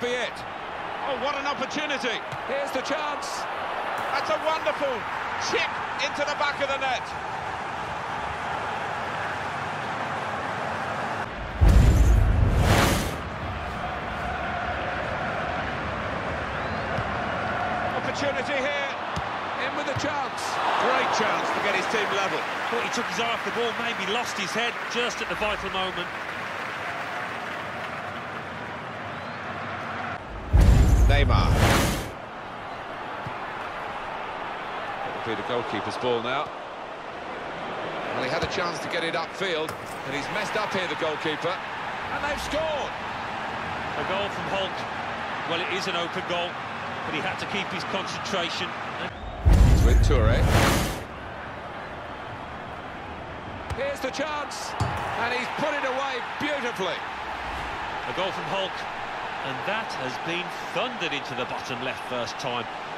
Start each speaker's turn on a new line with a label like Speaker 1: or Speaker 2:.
Speaker 1: be it. Oh, what an opportunity. Here's the chance. That's a wonderful chip into the back of the net. Opportunity here. In with a chance. Great chance to get his team level.
Speaker 2: Thought he took his eye off the ball, maybe lost his head just at the vital moment.
Speaker 1: Neymar. It'll be the goalkeeper's ball now. Well, he had a chance to get it upfield, and he's messed up here, the goalkeeper. And they've scored.
Speaker 2: A goal from Holt. Well, it is an open goal, but he had to keep his concentration.
Speaker 1: It's with Toure. Here's the chance, and he's put it away beautifully.
Speaker 2: A goal from Hulk, and that has been thundered into the bottom left first time.